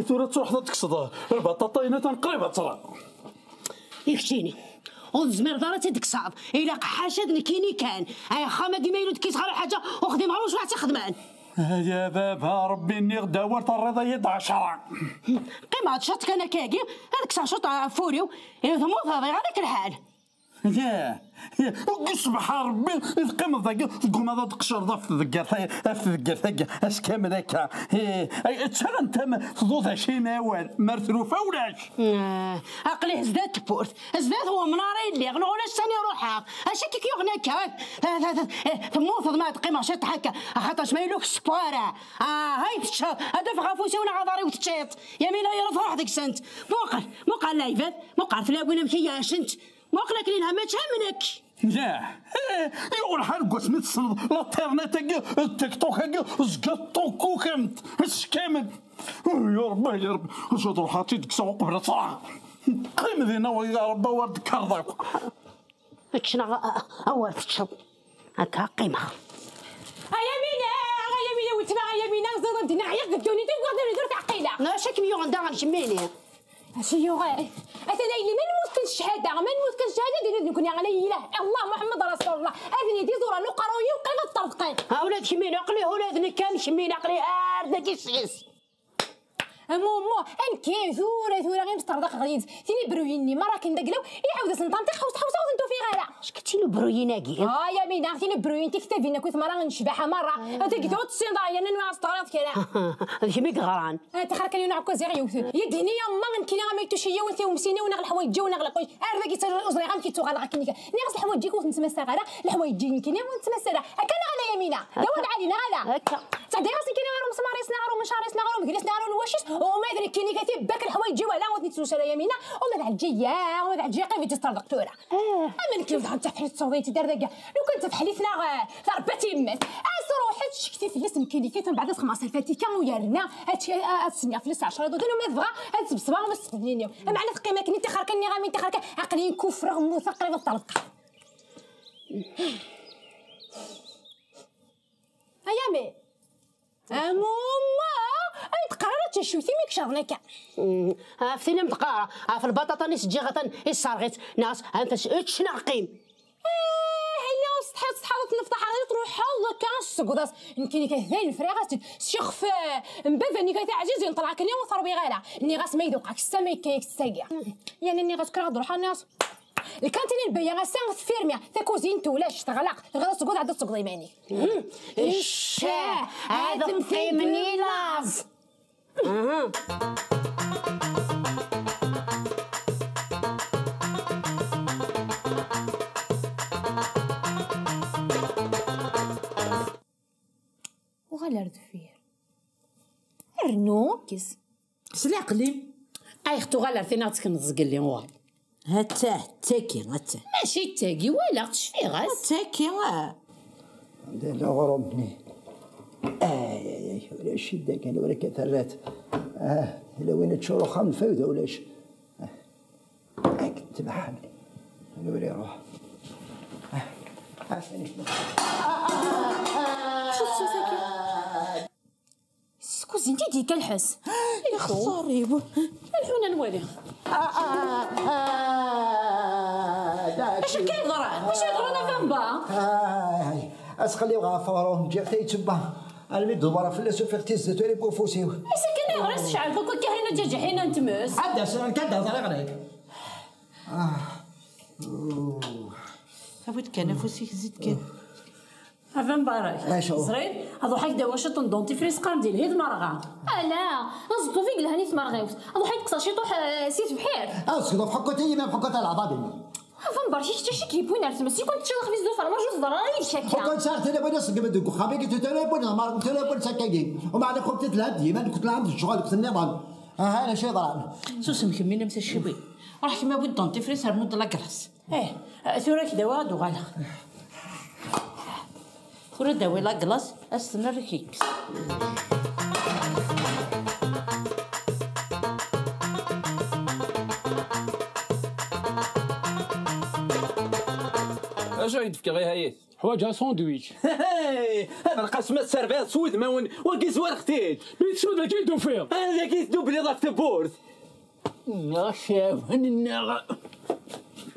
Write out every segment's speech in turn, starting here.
ثورة تروح تقصد. البطاطا تنقريبها ترى يكتيني والزمير دارا تيدك صعب إلا قحاشة كيني كان. أي خاما ديما يلو كيس غير حاجة وخدي معروش واحد تخدمان. يا بابا ربي إني غدا ورت الرضا يد عشرة. قيمة هاد شات كان كاكي هذاك ساشوط فوريو. الا ثموت هذا هذاك الحال. يا يا سبحان ربي القيم ذاك تقوم هذا تقشر ضف ذكر في ذكر ذاك اش كامل هكا تشال انت تضوض شي ناوال مرثروفه ولاش عقليه زداد تبورت زداد هو مناري اللي غنو ولا ثاني روحها اش كي كيغنى هكا تموت ما تقيم شات هكا خاطرش ما يلوك سبوارا آه هاي تشا هذا فغافوسي ونا غضاري وتشيط يا ميلا يا روح ديك سنت موقع موقع لايفات موقع فلاوينا مشي شنت موقع كلينها ما تهمنك. لا. يقول حال قوس متصل الانترنت التيك توك زقط توكو كامت اش كامل يا ربي يا ربي. اش تروح تيدك سوق قبل صراحة قيم ذينا يا ربي ورد كرضاك هكشنا أول تشرب هكا قيمة. مينا زرد نعيق الدنيا تقدر ندير عقيلة. لا شك ميو غندا غنشميني. أشي يوغي اثنا اللي من الشهاده من موت الشهاده ديال نكون على إله الله محمد رسول الله. اذني دي زورا نقراوي وقيمه الطرقين. ها ولاد شمين عقلي ولاد كان شمين عقلي اردا كيسيس مومو إن كي ثورة ثورة غير مستردق غليظ تيني برويني مرة كندقلو يعاود سنطانتي خوص خوص وانتو اش كنتي له برويناكي. آه يا مينا تيني بروين تكتبينا كنت مرة غنشبعها مرة. أنت قلت تسين ضايا ننوي استغرات كذا. هذيك ميك غران انت خرك لي نعكو زي غيوث يدهني يا ما غنكينا ما يتوشي وانت ومسيني ونغ الحوايج جو ونغ الحوايج اردا كي تسال ازري غنكي تو غالا كنيكا نغس الحوايج جيك ونتسمى غالا الحوايج جيني كينا ونتسمى سرا هكا على يمينا دور علينا غالا هكا. تعدي راسي كينا غير مسماري سنارو مشاري سنارو مجلس نارو وشيس وما يدري كيني كتي باك الحوايج ولا ودني تسوس على يمينا وما بعد جيا وما بعد جيا قيفي تستر دكتورة. أما كيف ضحك تفحلي تصوتي تدار دقا لو كنت تفحلي ثنا رباتي يمات اصروح تشكتي في الاسم كيني كي بعد الفاتي كان ويرنا. هاتشي اسنيا في لسه 10 دو ما تبغى؟ هتسبسبا ما تسبنيني معنى قيمه كني تخركني غامي تخرك. عقلي كفر مثقل بالطلق ايامي اموما أنت قررت تشوتي ميك شغلة كاع متقارة ها في البطاطا نيس جي غتن الصارغيت ناس أنت تشناقيم هي صحات صحات نفتح على تروح الله كان السقوط يمكن كثين فريغات شيخ مبابا ني كاي عجيز نطلع كني وثربي غالا ني غاس ما يدوقك السما كيك الساقيا يعني ني غاس كرا روح الناس. الكانتين البيا غاسان فيرميا. تا كوزين تولاش تغلق غدا تسقط عاد تسقط يماني الشاه هذا قيمني لاز وغالا ردفير رنوكس سلا قليل أي ختو غالا رثينا تسكن زقل لي وال هتا تاكي هتا ماشي تاقي ولا تشفي غاس تاكي آه لا غرمني آه ولا الشدة كان ولا كثرات آه لو وين تشورو خام فوضى ولاش آه كنت بحمل ولا روح آه آه سكو زنتي ديك الحس. يا خساري الحونا نوالي اش كاين ضران واش يضرنا فنبا هاي اسخليو غافورو جا حتى يتبع أنا بيد دوبارة في الاسو في أختي تولي بوفوسيو سكن غرس شعل فوق كاينة جاجا حين نتمس عدا سنان كدا طريق عليك عاود كان فوسيك زيد كان. هذا مبارك أشو. زرين هذا حيك دوا واش طندون تفريس قانديل. هيد مرغا لا نزطو فيك لهني ثمار غيوس. هذا حيت قصا شي طوح سيت بحير. اسكت في حكوتي ما بحكوت العضابي فان برشي شتي شي كيبوين ارتمس كنت تشوف خميس دو فرما جوز ضراير شكا حكوت ساعة تليفون يسقي بدك خابي كنت تليفون ما تليفون سكاكي وما عليك خبت تلهدي ما كنت لعند الشغل كنت النظام هذا شيء ضران سوس مكملة مسا الشبي؟ راح كما بود دون تفريس هرمود لا كراس إيه. ثورة كدا وادو ثورة داوي لا كلاس استنى ركيكس اش يدفك غير هايت حوايجها ساندويتش. هذا القسمة سيرفيس سود ما ون وكي زوار اختيج بيت سود لك يدو فيها. هذا كي تدوب لي ضغط بورد يا شاف هننا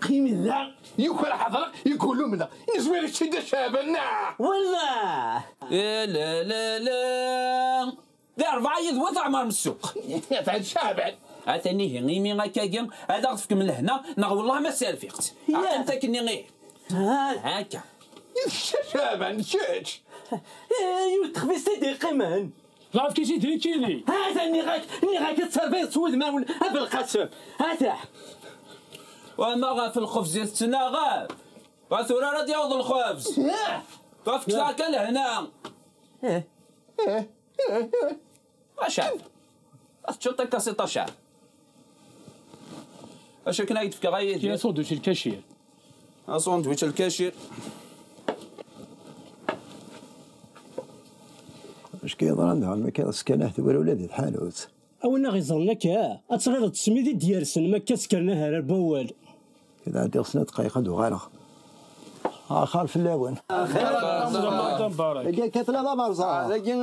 قيم ذا يكون حضر يقولوا منا نزوير الشدة شابنا. والله. لا لا لا. ذا أربعة يذوى عمر من السوق. يفعل شابع عثاني غيمي غاكاكا هذا غفك من هنا نغ والله ما سالفيقت يا. أنت كني غير. هكا شابع شاش يو تخفي سيدي قمان غاف كي تدري كيني هذا اني غاك اني غاك سيرفيس سود ما هذا القسم هذا. وما غا في الخبز يتسنى غاف. وثورة راه يوض الخبز. غافك ساكا لهنا اش عارف تشوط كاسيطة شعر اش كنا يدفك غاية ساندويتش الكاشير. ساندويتش الكاشير. اش كيظن ما كان سكنه ثور ولادي الحانوت اونا غيظلنا كا اتغير تسميدي ديالسن ما كاسكرنا هرا البوال. عندي خصنا دقيقة دوغالة آخر في اللون لقيت كتلا مرزا لكن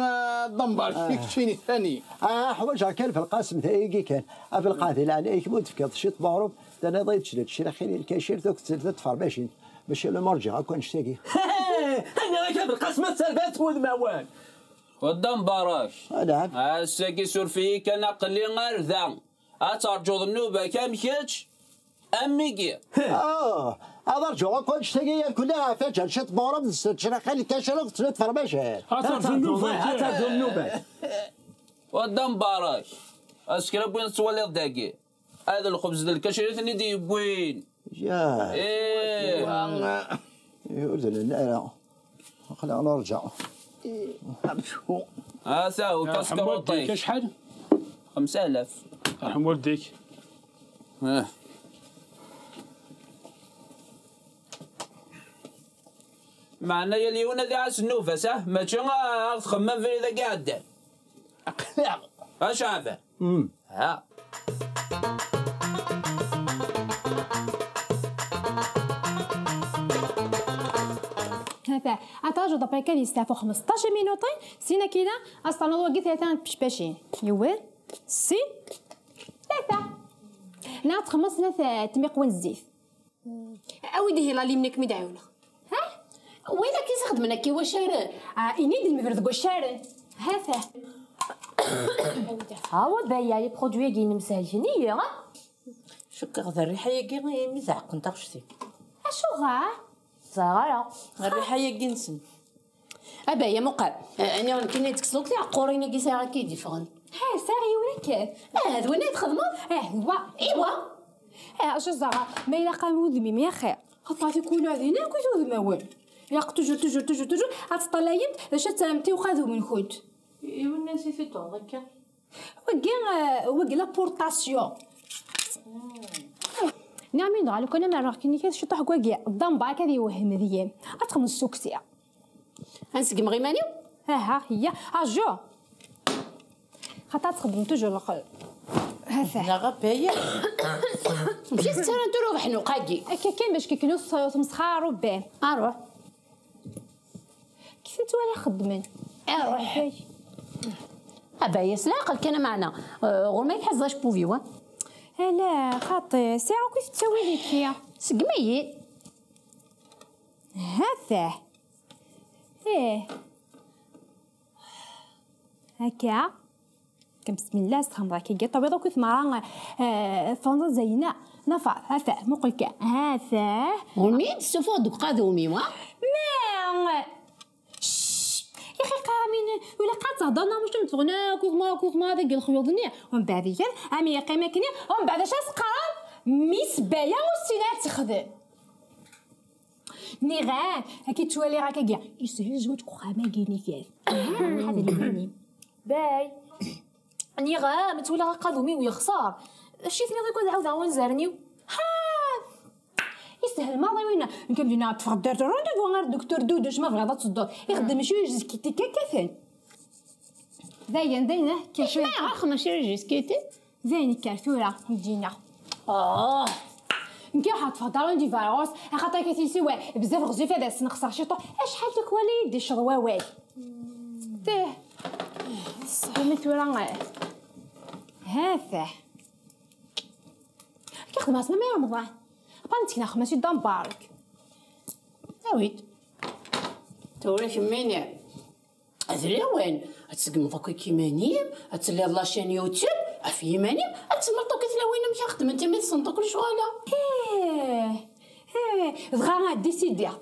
دمبر فيك شيني ثاني؟ آه حوايج كان في القاسم ثايقي كان. في القاتل عليك بود في شي طبارب أنا ضيت شريت شي خيري الكاشير دوك ثلاث فرباشين باش لو مرجع كون شتاقي أنا غاك هذا القسمة سيرفيس سود ما وان قدام باراك نعم. الساقي سور فيك أنا قلي غير ذا. اترجو النوبة كام كيتش اميكي آه هذا رجع كون شتاقي كلها فجأة شي طبارب شي خيري الكاشير ثلاث فرباشين هاتر النوبة هذا النوبة قدام باراك اسكرا بوين تولي داكي هذا الخبز ديال الكاشير ثاني دي بوين يا إيه يرد لنا خلينا نرجع يرحم كاسكا والديك وطيك شحال 5000 يرحم والديك آه معنا يا ليونا ذي عاس النوفة صح؟ ماشي غا تخمم في ذا قاعد. اش عافا ها. هذا اتاجو دابا كان يستعفو 15 مينوطين سينا كده أصلا هو قلت ثلاثة بشباشين يوين سي؟ ثلاثة. نا تخمص ثلاثة تميقوان الزيت اودي لي منك مدعونة. ها ويلا كي تخدم واش راه آه إني دي المفرد الشارع هذا هاو بايا لي برودوي كي نمسالجني ها؟ شك غدا الريحة ياكي مزعق كنت غشتي أشو غا؟ صغيرة الريحة ياكي نسن. ابا يا مقال أنا كنا تكسلو كي عقورينا كي ساعة كي ديفغن ها ساري ولا كيف آه هذا وين تخدموا آه هو. إيوا. آه اش زعما ما إلا قاموا ذمي يا خير. خطاتي كل هذينا كنتو ذماوين يا توجور توجور توجور توجور اتطلعيمت باش تسامتي وخذوا من خود ايوا الناس في طوغك وكي وكي لابورطاسيون نعم يدعى لو كان ما راح كني كاش طاح كواكي الضمبا كذا يوهم ذيام اتخم السوكسيا انسقم غيماني ها ها هي اجو خاطر تخدم توجور الآخر هذا لا غبايا مشيت ترى نديرو بحنو قاكي هكا كان باش كيكنوس تمسخار وبان أروح نتوالي خدمن أروح أبا يا سلاقل كان معنا. آه، غور ما يتحزاش بوفيوا لا خاطر ساعة كيف تسوي لك فيها. سقميت هذا. إيه. هكا. كم بسم الله استخمرا كي قطع بيضا كيف مرة آه فانزا زينة. نفع. هذا. مقلك هذا. ونيت سوفو دوك قادومي وا. ما قامين ولا قاعد تهضرنا مش تمتغنا كوزما هذاك الخيوط نيا ومن بعد كان عمي قيمة كنيا ومن بعد اش سقران ميس بايا والسينات تخدم. نيغان هكي توالي راكا كاع يسهل زوج قرامة كيني كيف هذا اللي بني باي. نيغان تولي قادومي ويخسر. شي ثاني غيكون عاود عاون زارنيو. يستاهل ما وينا نكمل لنا تفقد رونديفو غير دكتور دودوش ما بغا تصدو. يخدم شي يجز كيتي كاكافين زين زين كيف ما اخ ماشي رجيس كيتي زين كارثورة يجينا آه. يمكن واحد تفضل ندي فيروس خاطر كتيسي وا بزاف غزيف هذا سنخسر شي طو أشحال تاك ولي يدي شغوا والي تيه. مثلا هذا. كيخدم أصلا ما رمضان بانتي ناخذ ماشي دام بارك اويد توري كميني هذا وين تسقم فوق كيمانيم تسلي لاشين يوتيوب في يمانيم تسمرطو كتلاوين مش خدم انت ما تصندق شغاله إيه إيه دغا ديسيديا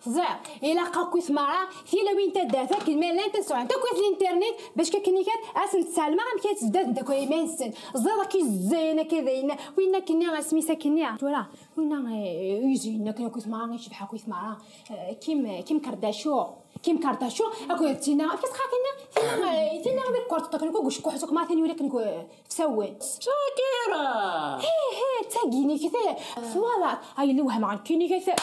فزع الا قاكو ثمارة في لو انت دافا كلمة لا تسوع انت كويس الانترنت باش كاكنيكات اسن تسالما غام كتزداد انت كوي ما نسن زادا كي زينة كذا وين كنيا سميسا كنيا ولا وين يزينا كنا كويس ثمارة يشبح كويس ثمارة كيم كيم كارداشو كيم كارداشو اكو تينا كيس خاكنا تينا تينا غادي كورت تاكل كو كو حسوك ما ثاني ولكن كو فسوي شاكيرا هي هي تاقيني كذا فوالا هاي اللي وهم عن كيني كذا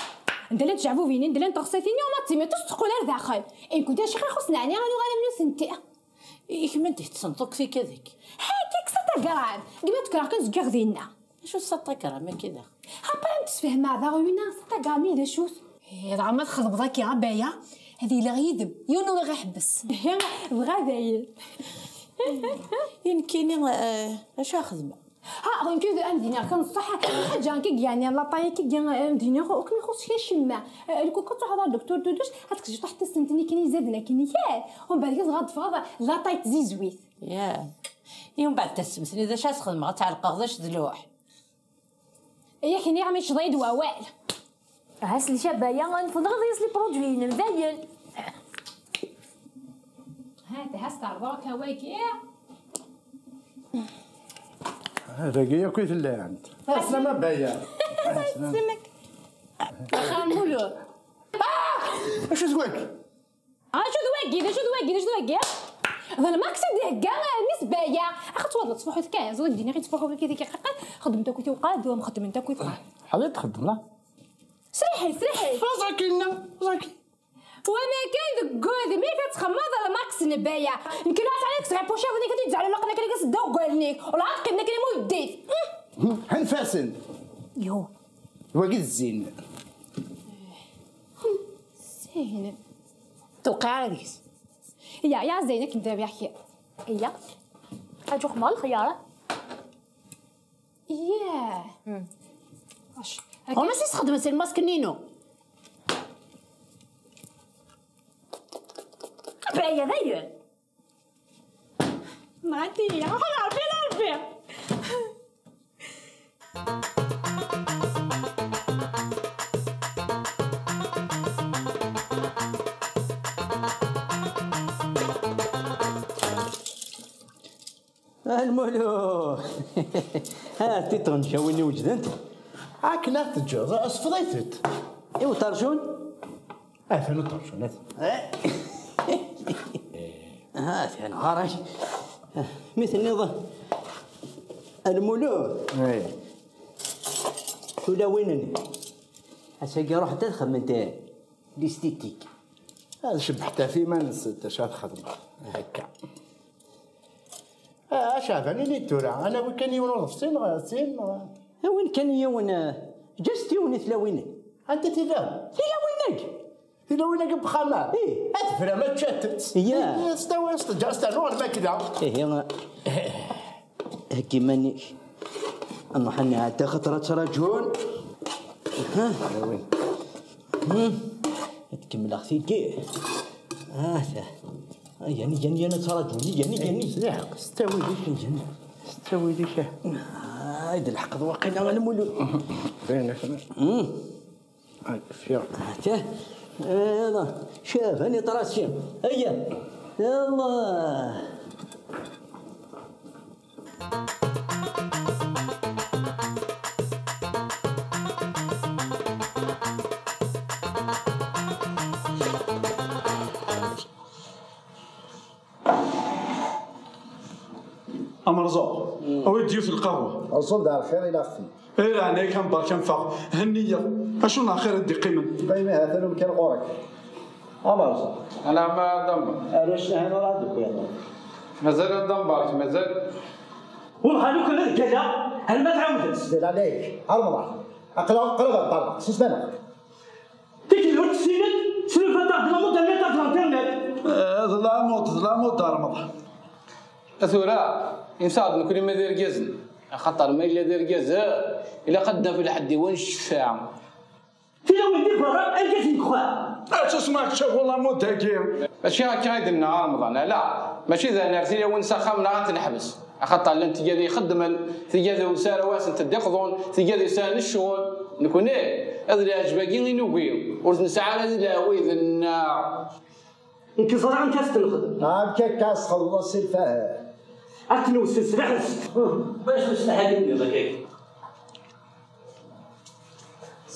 انت لا تجعبو فيني لا وما تسمي تسقول داخل إن كنت شي خص نعني غادي غادا من سنتي. إيه ما ديت تصندق في كذاك هاكيك ستا غرام قبل تكرا كنز كغدينا شو ستا كرامة كذا؟ هابا تسفهم هذا غوينا ستا غامي ذا شوس هذا ما تخدم ذاك يا بايا هذه اللي غيدب. يونو اللي غيحبس بغا داير يمكن اش خدمه ها غيمكن ذا مدينة كان الصح حاجة كي يعني لا طاي كي يعني مدينة وكن خص شي شمع الكو كنت هذا الدكتور دودوش هتكشف تحت السنتني كني زادنا كني يا ومن بعد كيز غاد فاضا لا طاي تزيزويت يا يوم بعد تسمسني اذا شاس خدمه تعلق غداش دلوح يا كني عمي شضيد ووال هاس اللي شابه يا غنفضل غادي لي برودوي مزيان هات هاس تعرضوك هواك كي كويس اللي عند. ما بايا سمك. خامولو. اش زواك شو دواكي ذا شو دواكي ذا شو دواكي هذا ما كسب كاع نسبايا اخت والله تصبحوا كاع زوج ديني غير تصبحوا كي خدمتك كنتي وقاد ومخدم انت كنت. حاضر تخدم لا. سرحي سرحي فازاكي لنا وما كان ذك قود مي كتخمض على ماكس نبايا يمكن واحد عليك صغير بوشا وديك كنتي تزعل لقنا كني كنصدق قالنيك ولا عاد كنا كني موديت هنفاسن يو وقت الزين زين توقع على ديس يا يا زينك انت بيحكي هي اجوخ مال الخيارة ياه واش هو ما سيس خدمه سي الماسك نينو بايا ذاير ما عندي يا عارفين عارفين المولو ها تي تغنشاوني وجدنت هاك لا تجوز اصفضيتت ايوا ترجون آه فين ترجون ها ثاني غراش مثل نظام المولود اي ولا وينني هسا روح تدخل انت ليستيتيك. هذا شبحتها في ما نسيت. شاد خدمة هكا آه شافني لي تورا أنا وكان يونو سين سين. وين كان يوم؟ جست يوم ثلاوين أنت تلا ثلاوينك تلاوينك بخامة إيه. اتفرا ما تشتت إيه. استوى استجا استنور ما كذا يلا هكي ماني أما حنا حتى خطرة رجون ها؟ وين. تكمل أختي. كي؟ ثا. آه، يعني يعني أنا ترجوني يعني يعني لا استوي ليش يعني استوي ليش هايد الحق واقيلا على المولو فين فين يلا شاف هاني طراس شاف هيا. يلا. امرزاق اودي في القهوة. اظن على خير إلى أختي إيه أنا كان برك نفاق هنية. اشو خير دي قيمة؟ باين هذا لو كان غورك. أمر أنا ما دمبر علاش هنا راه دوك يلا مازال دمبرت مازال. ونخلوك أنا رجاله هل ما تعاودش زيد عليك. رمضان اقرا اقرا الضربه شو اسمها ديك الوقت سينت شنو فتح بلا مده اللي في الانترنت ظلاموت ظلاموت رمضان ثورة ينصاد نكون ما دير جزن خاطر ما إلا دير جزء. إلا قدم في لحد وين الشفاعة في يوم ندير برا القيت الكخوان اش اسمك شوف والله موت هكيم ماشي هكا يدنا رمضان. لا ماشي ذا نرسي وين سخمنا غتنحبس خاطر لأن تجي يخدم تجي وساره واسن تدقضون تجي يسال الشغل نكون إيه؟ هذا اللي عجبك نوقي ورتنسعى هذا لا ويذن انت صراحة انت تنخدم نعم كاس خلص الفهم اتنو السلسله باش السلاح هذه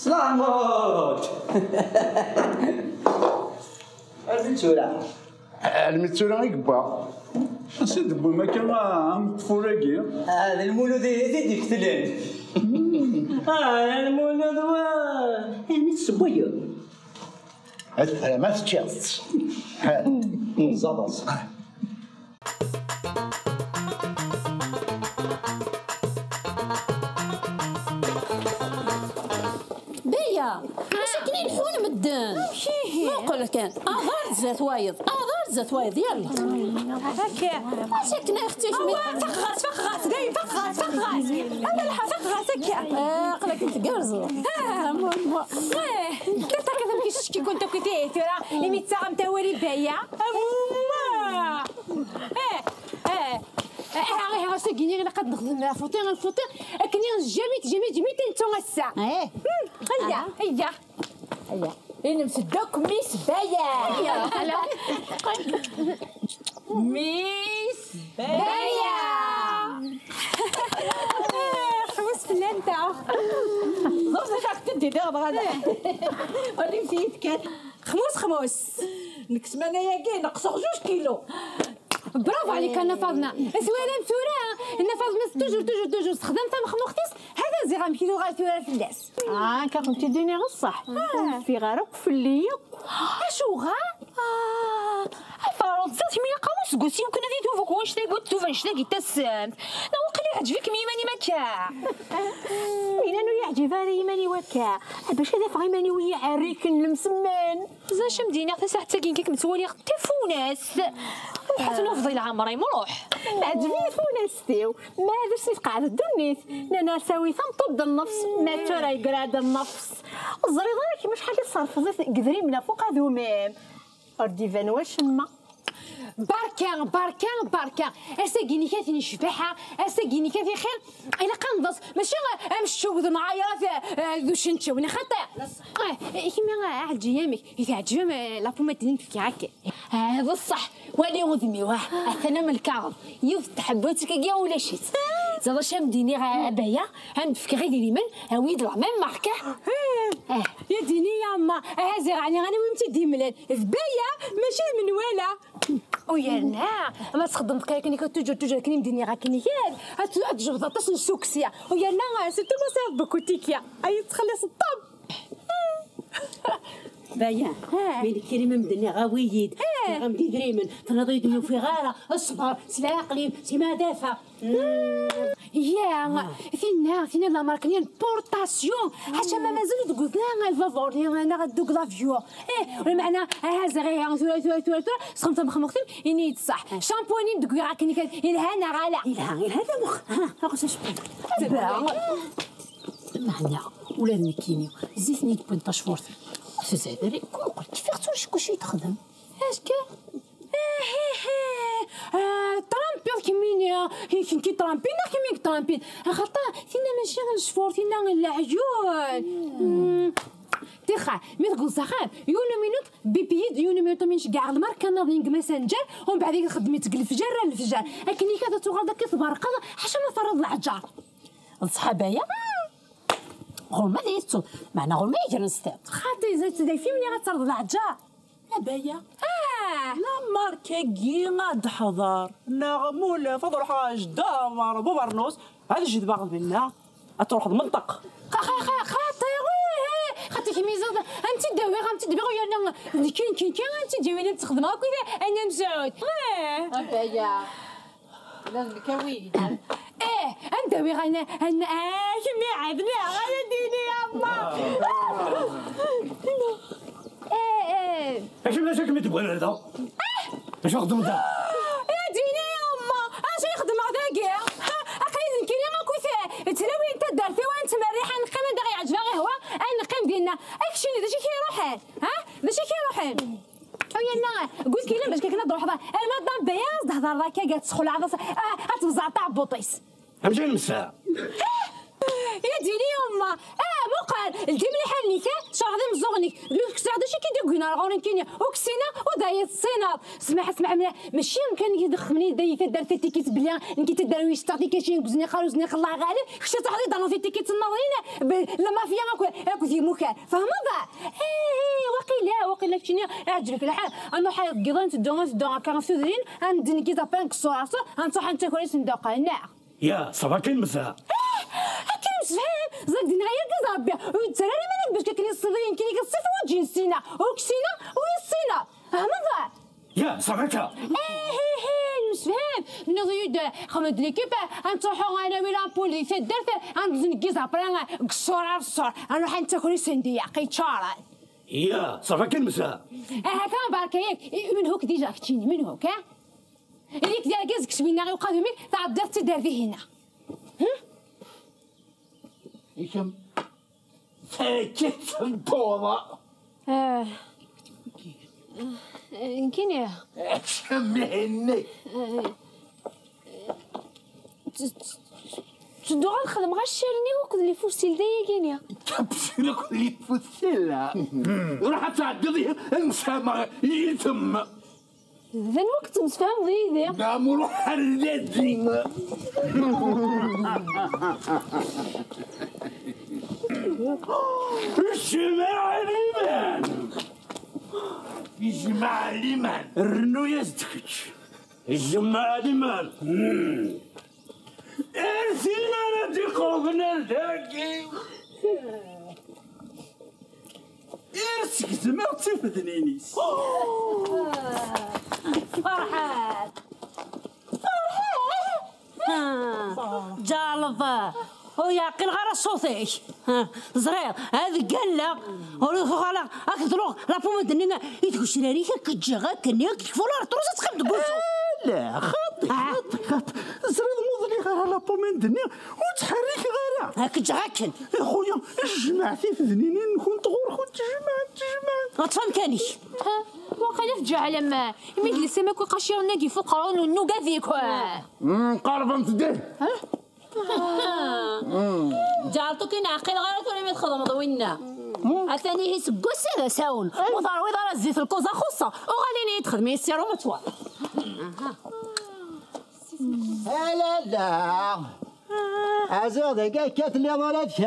سلامات المتسورة المتسورة يقبا سيد بو ما كان مقفوراكي هذا المولود يديك تلين آه المولد يعني السبويه هذا ما تشيلت زبط مدن ما نقول لك أنا اهار زات وايض اهار زات وايض يلا. هكا. واش كنا أختي. فخات فخات داي فخات فخات أنا لها فخات هكا. قلك أنت قرزو آه آه كنت كذا كيش كي كنت كتي ترى. يمي تساغم تاوري بايا ماما آه آه آه آه ساكيني أنا قد نخدم فوتين الفوتين اكني جميت جميت جميت انتو إيه أنا مسدوك ميس بايا ميس بايا حوس فلانتا ضربت شاك تدي دغ غدا ولي نسيت كان خموس خموس نكتم انايا كاع نقص جوج كيلو برافو عليك أنا فاطمه ثواني مسورة أنا فاطمه توجور توجور توجور استخدمتها مخنوقتيس هذا زي كيلو غير ثواني في الناس. آه كنت تديني غير الصح في غارك في اللي أشو غا؟ آه. فرنسا مي قاموس. قلت يمكن هذه توفك واش تقول توفا تلاقي تسمت لا وقلي عجبك ميماني مكا مين انو يعجب هذا يماني وكا باش هذا فغي ماني ويا عريكن المسمان زاش مدينة حتى ساعة تاكين كيك متولي. تلفوناس حتى نفضي العمري مروح عجبني فوناس تيو. ما درت في قاعدة دنيت أنا سوي ثم ضد النفس ما ترى يقراد النفس. الزريضة كيما شحال صرف قدري من فوق هذو مام اردي فان واش ما؟ بركة بركة بركة اساقيني كاتي شباحة اساقيني كاتي خير الا قنضص ماشي امشي ذو معايا ذو شنتشو أنا خطأ. كيما عالجي يامك. اذا عجبهم لابوما تنين في هكا هذا الصح. ولي وذمي واه. أنا من الكعب يفتح بوتك ولا شيت. زاد شام ديني بايا هنفك غير اليمن هويد العمام ماركة. يا ديني يا اما هازي راني غاني وانت ديملان ذبايا ماشي من ولا. ويا لا ما تخدم كاين كني كتوجو توجو كني مديني غا كني كان هتجو بطاطس نسوكسيا ويا لا سيتو ما سير بكوتيكيا. أي تخلص الطب. بايا بين كلمة مدني غاويد غمدي دريمن تنضي دنيا في غارة. الصبر سلا اقليم سما دافع. يا فينا. فينا لا ماركنيان بورتاسيون حتى ما مازال تقول لا الفافور أنا غدوك لافيو إيه. والمعنى هذا غير ثورة ثورة ثورة ثورة سخمت مخمختين اني صح شامبوني دك راكني كان الهنا غالا. الها هذا مخ. ها ناقص اش معنا ولا نكيني زيتني تبنت شفورت سيدري كون كيف يختار كلشي تخدم اش كان ترامبيض كمين هي كي ترامبين كمين ترامبين خاطر فينا ماشي غير الشفور فينا العيون تخا مي تقول سخان يونو مينوت بي بيد يونو مينوت مينش كاع الماركه ناضين ماسنجر ومن بعد خدمي تقل الفجر الفجر لكن كذا تغاد كتبرق حاشا ما فرض العجار الصحابايا غول ما ديتو معنا ما يجري نستاط خاطي زيت داي في مني غترض العجار بايا آه. لا ماركة كيما تحضر لا مولا فضل حاج دامر بوبرنوس هذا جد باغ منا تروح المنطق. خاطي خاطي كي ميزاد انت داوي انت دابا ويا أنا كاين كاين كاين انت داوي تخدم هكا أنا مسعود بايا لازم كوي آه اندوي غانا أنا آه كمي عادني غانا ديني يما إيه. إيه اش بلاش كمي تبغى هذا؟ اش نخدم انت يا ديني يما أش يخدم هذا كاع اقيد يمكن ما كنت تلاوي أنت دارتي وأنت مريحه نقيم هذا غيعجبها غير هو؟ أنا نقيم ديالنا اكشي اللي داشي كيروحان ها؟ داشي كيروحان ويا قلت كي باش كنا نروح هذا الماء بياض تهضر راكا قالت تسخل على تبزع تاع بوطيس. امشي نمسها يا ديني يما آه مو قال الجيب لي حالني كا شغل مزوغني لو كسا هذا شي كيدير كنا غورين كينيا وكسينا ودايت الصينات سمح اسمع منا ماشي يمكن يدخمني داي كدار في تيكيت بليان نكي تدار ويش تعطي كاشي بزني خالوزني خلا غالب خشى تعطي دارو في تيكيت الناظرين لما فيا غاكو اكو دي موكا فهمت إيه إيه وقيلا وقيلا كشيني عجبك الحال أنا حي قضان تدوما تدوما كان سودرين عندني كي تابان كسواسو انت حنت كويس ندوقا نعم يا صباح كاين مسها هكا مسفهم زاد غير كزابيا لي مالك باش كاين الصدرين كاين الصيف وجين سينا وكسينا ويسينا فهمت يا صباحك إيه إيه مسفهم نغيد خمد ليكيب. نروحو أنا ولا بولي في الدرت نزنكي زابرا قصور الصور نروح نتاكل سنديا قيتشارا يا صباح كاين مسها هكا بارك ياك. من هوك ديجا فتشيني من هوك ها. اللي كدير كاز كسبينا غير وقادمي تاع الدرت دار فيه هنا. يكم ساكت البوضة آه. يمكن يا سمعني تدوغ نخدم غير الشيرني وقت اللي فوسيل دايقين تبشي لك اللي تفسلها راح تعدي المسامة يتم ذا الوقت مسفهم ذي ذي نعم روح الذي اجمع لمن اجمع لمن الرنو يزدكش اجمع لمن ارسلنا ندقونا الداكي ارسك ما تفذنينيس فرحات جالب ويعقل غير صوتيك زرير. هذا قال لا ولو خلا اكثروا لا بوم دنيا يتكش لاريك كجا كني كفولا تروس تخم تقول لا خاطي خاطي خاطي. زرير موضني غير على بومين دنيا. وتحريك غير هاك جاكن يا خويا جمعتي في ذنينين نكون طغور خو تجمع تجمع غتفهم كاني وقال في جعل ما. يمد لسما كو قشير ناقي فوق رون النوغا ذيك قارب أنت ديه جارتو كي نعقل غير تولي ما تخدم ضوينا عثاني هي سكوس هذا ساون. وضار وضار الزيت الكوزا خصة وغاليني يدخل ما يسير ومتوى لا. عزوز كاع كات اللي ضرب شاي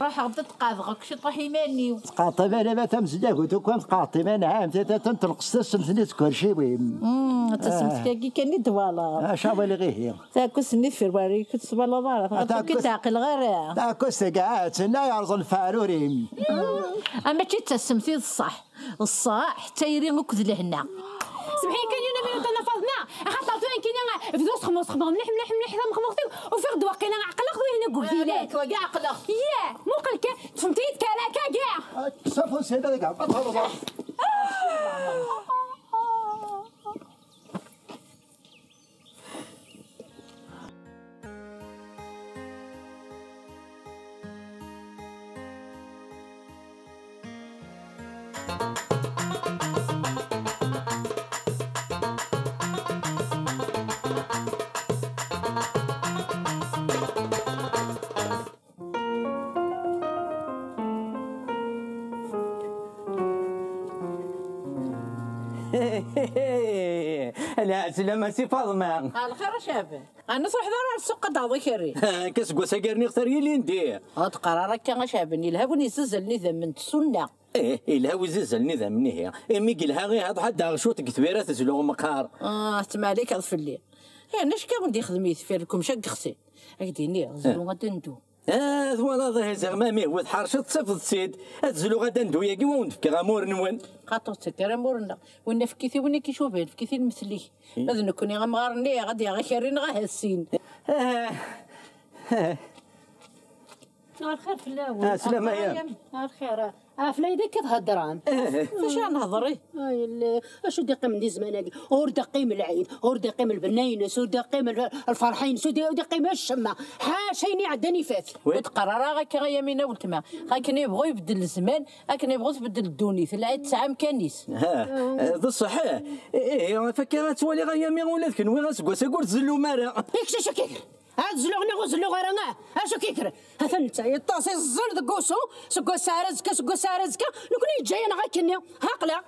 راح غدا تقاذغك شي طاح يماني قاطب أنا ما تمسجاك وتكون قاطب أنا عام تاتا تنطلق السمسني كل شيء ويم تسمت كي كاني دوالا اش هو اللي غير هي تاكو سني في الباري كنت سبالا دار تاكو- كي تعقل غير. تاكو استقعات لا يرزو الفاروري أما كي تسمتي الصح الصح تيري وكذ لهنا. سمحي كان يونا بينا تنا فاضنا خاطر توين خمس خمس مليح مليح مليح ثم خمس وفي عقل خذ هنا قبيلات وكاع عقلك ياه مو قلك فهمتي كلاكا كاع صافو سيدا كاع بطل لا سلامة سي فاطمة. الخير شابه أنا صح دار السوق داضي كري كسقوا سكرني اختار يلي ندير هاد قرارك كان شابني الهوني زلزلني ذمنت سنة. إيه إلا هو زلزل نظام نهي امي قلها غير هاد حد غشوت كثبيرة تزلو مقار آه في الليل يعني اش كان ودي خدمي في لكم شق خسي اكديني زلو غدا ندو آه ثوالا ظهر زغمامي هو حرشت تصفد السيد. تزلو غدا ندو ياكي وندفك غامور نوان خاطر تكرا مورنا ونا فكيتي ونا كيشوفين فكيتي المثلي هذا نكوني غمغارني غادي غا كارين غا هالسين آه. الخير في الأول آه، سلامة يا. الخير في يدك تهضران فاش نهضري هاي ال- اشو دقي من زمان؟ اور دقي من العين اور دقي من البنينس اور دقي من الفرحين سو دقي من الشمة. حاشيني عداني فات وتقرر غاك غا يمينة ولتما غاك يبغوا يبدل الزمان غاك يبغوا تبدل الدوني. العيد تسعة مكانيس ها ذا الصحيح إيه فكرة تولي غيا مي ولادك. وين غاسكوا ساكور تزلو مارا. ياك شو كيكر هاد زلوغني غو زلوغ راه اشو كيكر. هذا انت يطاسي الزل دقوسو سكو سارزكا سكو سارزكا لو كني جاي أنا غاكني هاقلا